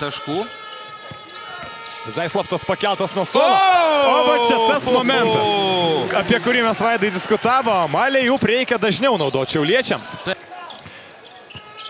taškų. Zaislavtas pakeltas nuo suolo. O, va čia tas momentas, apie kurį mes vaidai diskutavom. Malė jų reikia dažniau naudoti šiauliečiams. Taip.